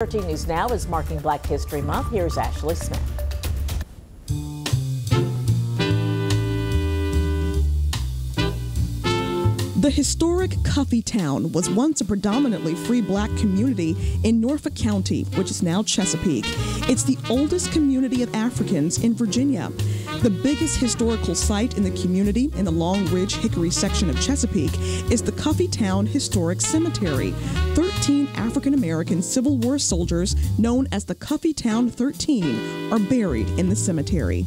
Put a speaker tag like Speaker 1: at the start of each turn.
Speaker 1: 13 News Now is marking Black History Month. Here's Ashley Smith.
Speaker 2: The historic Cuffy Cuffeytown was once a predominantly free black community in Norfolk County, which is now Chesapeake. It's the oldest community of Africans in Virginia. The biggest historical site in the community in the Long Ridge Hickory section of Chesapeake is the Cuffeytown Historic Cemetery. 13 African American Civil War soldiers, known as the Cuffeytown 13, are buried in the cemetery.